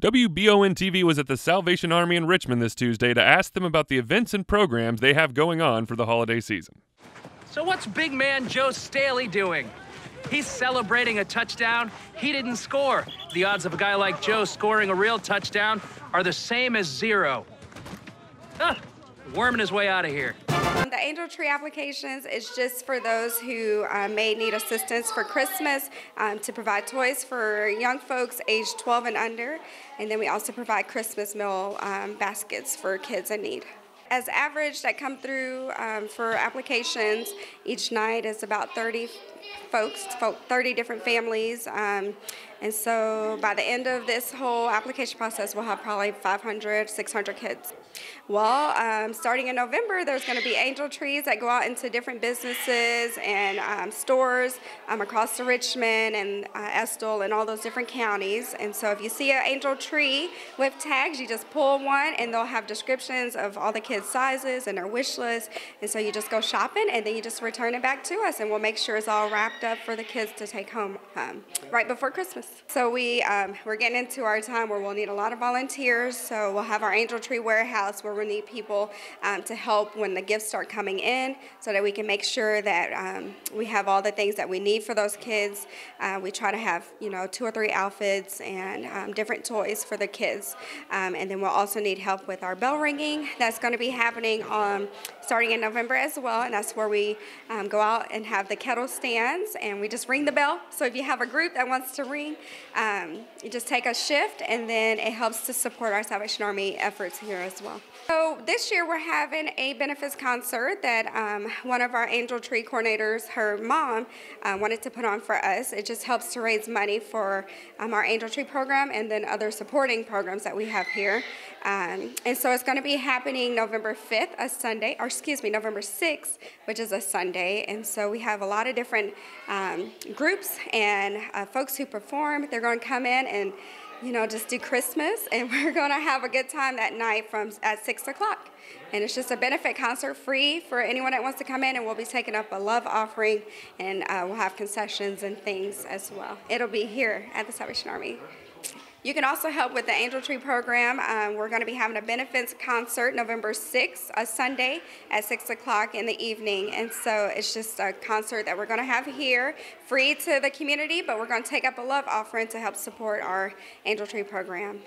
WBON TV was at the Salvation Army in Richmond this Tuesday to ask them about the events and programs they have going on for the holiday season. So, what's big man Joe Staley doing? He's celebrating a touchdown he didn't score. The odds of a guy like Joe scoring a real touchdown are the same as zero. Ah, worming his way out of here. The Angel Tree applications is just for those who uh, may need assistance for Christmas um, to provide toys for young folks aged 12 and under. And then we also provide Christmas meal um, baskets for kids in need. As average that come through um, for applications each night is about 30 folks, 30 different families. Um, and so by the end of this whole application process, we'll have probably 500, 600 kids. Well, um, starting in November, there's going to be angel trees that go out into different businesses and um, stores um, across the Richmond and uh, Estill and all those different counties. And so if you see an angel tree with tags, you just pull one and they'll have descriptions of all the kids' sizes and their wish list. And so you just go shopping and then you just return it back to us and we'll make sure it's all wrapped up for the kids to take home um, right before Christmas. So we, um, we're getting into our time where we'll need a lot of volunteers. So we'll have our angel tree warehouse where we'll need people um, to help when the gifts start coming in so that we can make sure that um, we have all the things that we need for those kids. Uh, we try to have, you know, two or three outfits and um, different toys for the kids. Um, and then we'll also need help with our bell ringing. That's going to be happening on starting in November as well, and that's where we um, go out and have the kettle stands and we just ring the bell. So if you have a group that wants to ring, um, you just take a shift and then it helps to support our Salvation Army efforts here as well. So this year we're having a benefits concert that um, one of our Angel Tree coordinators, her mom, uh, wanted to put on for us. It just helps to raise money for um, our Angel Tree program and then other supporting programs that we have here. Um, and so it's going to be happening November 5th, a Sunday, or excuse me, November 6th, which is a Sunday. And so we have a lot of different um, groups and uh, folks who perform. They're going to come in and you know, just do Christmas, and we're going to have a good time that night from at six o'clock. And it's just a benefit concert, free for anyone that wants to come in, and we'll be taking up a love offering, and uh, we'll have concessions and things as well. It'll be here at the Salvation Army. You can also help with the Angel Tree program. Um, we're going to be having a benefits concert November 6th, a Sunday at 6 o'clock in the evening. And so it's just a concert that we're going to have here, free to the community, but we're going to take up a love offering to help support our Angel Tree program.